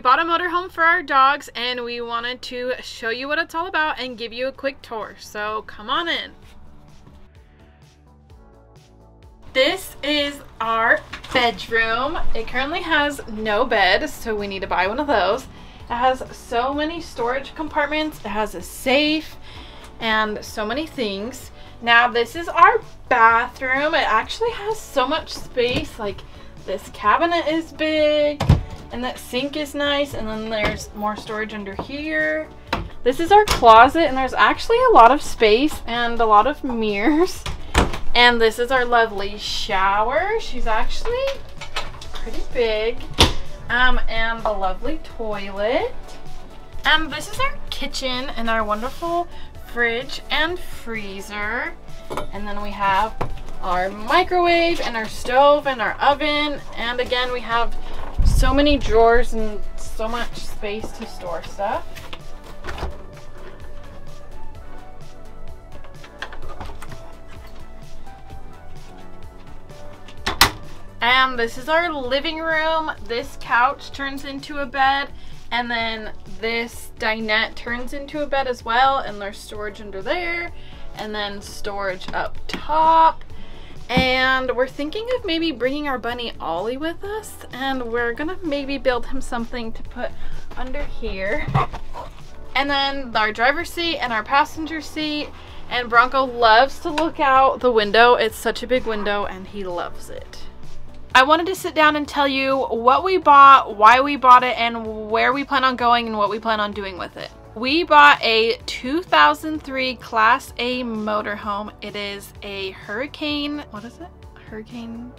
We bought a motorhome for our dogs and we wanted to show you what it's all about and give you a quick tour. So come on in. This is our bedroom. It currently has no bed, so we need to buy one of those. It has so many storage compartments. It has a safe and so many things. Now this is our bathroom. It actually has so much space. Like this cabinet is big and that sink is nice. And then there's more storage under here. This is our closet and there's actually a lot of space and a lot of mirrors. And this is our lovely shower. She's actually pretty big. Um, and a lovely toilet. And this is our kitchen and our wonderful fridge and freezer. And then we have our microwave and our stove and our oven. And again, we have so many drawers and so much space to store stuff. And this is our living room. This couch turns into a bed. And then this dinette turns into a bed as well. And there's storage under there. And then storage up top. And we're thinking of maybe bringing our bunny Ollie with us. And we're gonna maybe build him something to put under here. And then our driver's seat and our passenger seat. And Bronco loves to look out the window. It's such a big window and he loves it. I wanted to sit down and tell you what we bought, why we bought it, and where we plan on going and what we plan on doing with it. We bought a 2003 Class A motorhome. It is a Hurricane, what is it? Hurricane?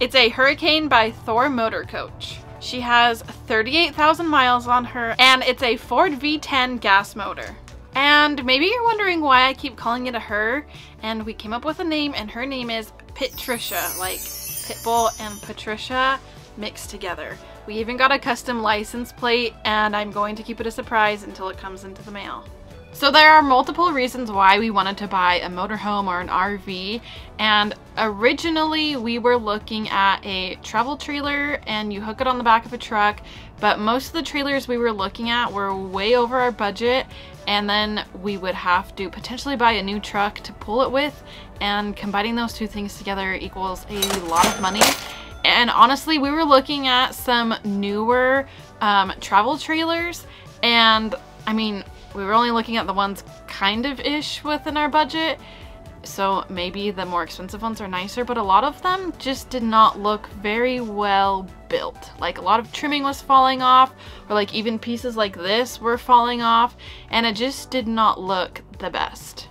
It's a Hurricane by Thor Motor Coach. She has 38,000 miles on her and it's a Ford V10 gas motor. And maybe you're wondering why I keep calling it a her and we came up with a name and her name is Pitricia, like Pitbull and Patricia mixed together. We even got a custom license plate and I'm going to keep it a surprise until it comes into the mail. So there are multiple reasons why we wanted to buy a motorhome or an RV and originally we were looking at a travel trailer and you hook it on the back of a truck but most of the trailers we were looking at were way over our budget and then we would have to potentially buy a new truck to pull it with and combining those two things together equals a lot of money and honestly we were looking at some newer um, travel trailers. And I mean we were only looking at the ones kind of ish within our budget. So maybe the more expensive ones are nicer but a lot of them just did not look very well built. Like a lot of trimming was falling off or like even pieces like this were falling off and it just did not look the best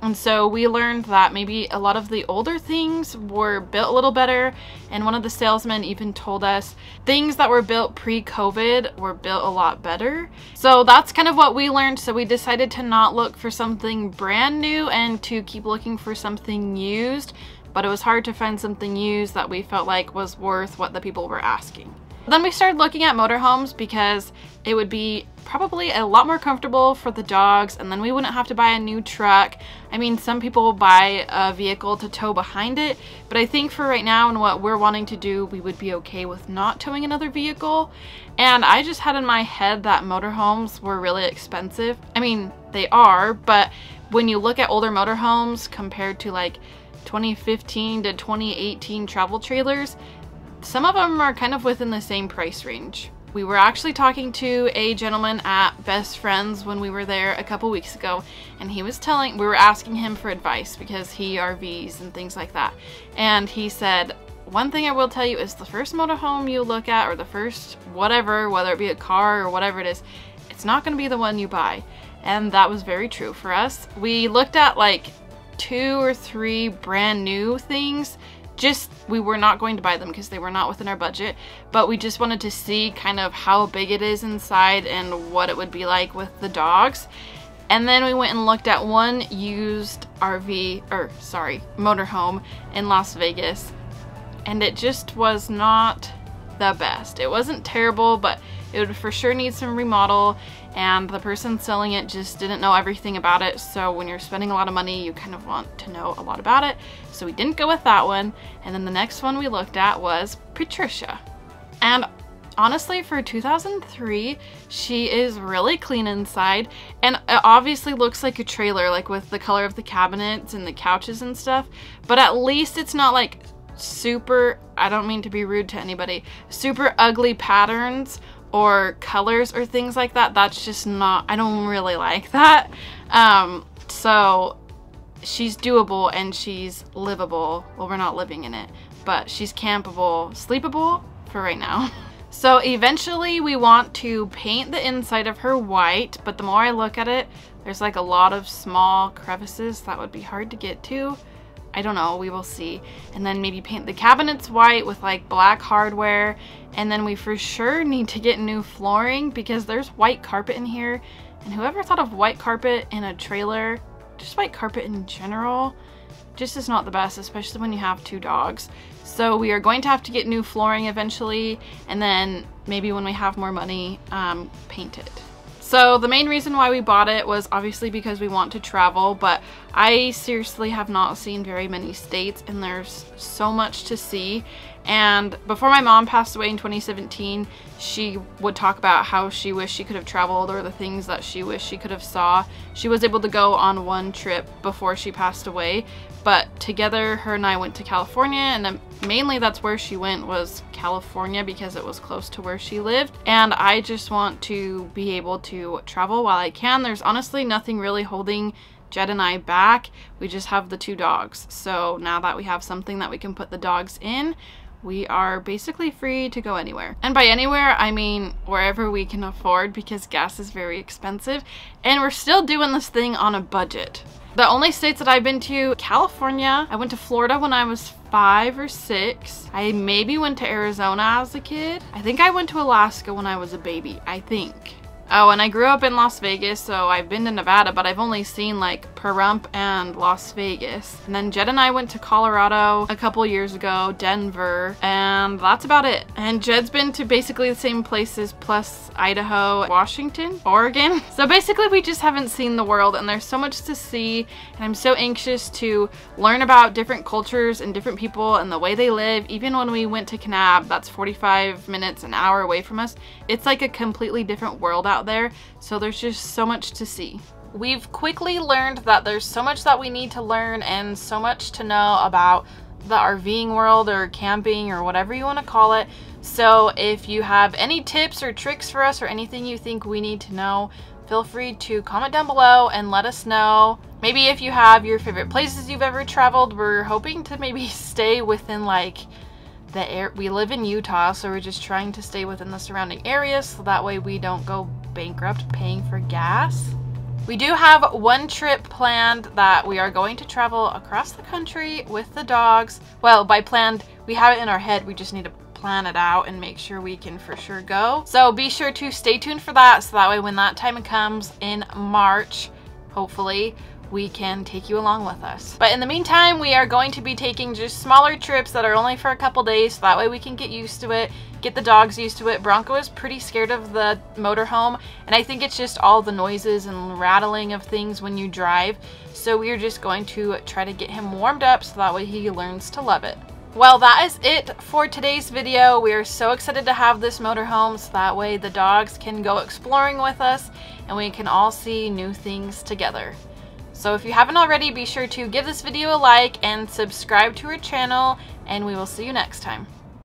and so we learned that maybe a lot of the older things were built a little better. And one of the salesmen even told us things that were built pre-COVID were built a lot better. So that's kind of what we learned. So we decided to not look for something brand new and to keep looking for something used. But it was hard to find something used that we felt like was worth what the people were asking. Then we started looking at motorhomes because it would be probably a lot more comfortable for the dogs and then we wouldn't have to buy a new truck. I mean, some people buy a vehicle to tow behind it, but I think for right now and what we're wanting to do, we would be okay with not towing another vehicle. And I just had in my head that motorhomes were really expensive. I mean, they are, but when you look at older motorhomes compared to like 2015 to 2018 travel trailers, some of them are kind of within the same price range. We were actually talking to a gentleman at Best Friends when we were there a couple weeks ago and he was telling, we were asking him for advice because he RVs and things like that. And he said, one thing I will tell you is the first motorhome you look at or the first whatever, whether it be a car or whatever it is, it's not going to be the one you buy. And that was very true for us. We looked at like two or three brand new things just we were not going to buy them because they were not within our budget but we just wanted to see kind of how big it is inside and what it would be like with the dogs. And then we went and looked at one used RV or sorry motorhome in Las Vegas and it just was not the best. It wasn't terrible but it would for sure need some remodel and the person selling it just didn't know everything about it. So when you're spending a lot of money you kind of want to know a lot about it. So we didn't go with that one. And then the next one we looked at was Pitricia. And honestly for 2003, she is really clean inside. And it obviously looks like a trailer like with the color of the cabinets and the couches and stuff, but at least it's not like super, I don't mean to be rude to anybody, super ugly patterns or colors or things like that. That's just not, I don't really like that. Um, so she's doable and she's livable. Well, we're not living in it, but she's campable, sleepable for right now. So eventually we want to paint the inside of her white, but the more I look at it, there's like a lot of small crevices that would be hard to get to. I don't know, we will see. And then maybe paint the cabinets white with like black hardware. And then we for sure need to get new flooring because there's white carpet in here. And whoever thought of white carpet in a trailer, just white carpet in general, just is not the best, especially when you have two dogs. So we are going to have to get new flooring eventually, and then maybe when we have more money, um, paint it. So the main reason why we bought it was obviously because we want to travel, but I seriously have not seen very many states and there's so much to see. And before my mom passed away in 2017, she would talk about how she wished she could have traveled or the things that she wished she could have saw. She was able to go on one trip before she passed away, but together her and I went to California and mainly that's where she went was California because it was close to where she lived. And I just want to be able to travel while I can. There's honestly nothing really holding Jed and I back. We just have the two dogs. So now that we have something that we can put the dogs in, we are basically free to go anywhere. And by anywhere, I mean wherever we can afford because gas is very expensive. And we're still doing this thing on a budget. The only states that I've been to, California. I went to Florida when I was five or six. I maybe went to Arizona as a kid. I think I went to Alaska when I was a baby, I think. Oh, and I grew up in Las Vegas, so I've been to Nevada, but I've only seen like Pahrump and Las Vegas. And then Jed and I went to Colorado a couple years ago, Denver, and that's about it. And Jed's been to basically the same places plus Idaho, Washington, Oregon. So basically we just haven't seen the world and there's so much to see and I'm so anxious to learn about different cultures and different people and the way they live. Even when we went to Kanab, that's 45 minutes, an hour away from us, it's like a completely different world out out there. So there's just so much to see. We've quickly learned that there's so much that we need to learn and so much to know about the RVing world or camping or whatever you want to call it. So if you have any tips or tricks for us or anything you think we need to know, feel free to comment down below and let us know. Maybe if you have your favorite places you've ever traveled, we're hoping to maybe stay within like the air. We live in Utah, so we're just trying to stay within the surrounding areas so that way we don't go bankrupt paying for gas. We do have one trip planned that we are going to travel across the country with the dogs. Well, by planned, we have it in our head. We just need to plan it out and make sure we can for sure go. So be sure to stay tuned for that so that way when that time comes in March, hopefully, we can take you along with us. But in the meantime, we are going to be taking just smaller trips that are only for a couple days so that way we can get used to it, get the dogs used to it. Bronco is pretty scared of the motorhome and I think it's just all the noises and rattling of things when you drive. So we are just going to try to get him warmed up so that way he learns to love it. Well, that is it for today's video. We are so excited to have this motorhome so that way the dogs can go exploring with us and we can all see new things together. So if you haven't already, be sure to give this video a like and subscribe to our channel, and we will see you next time.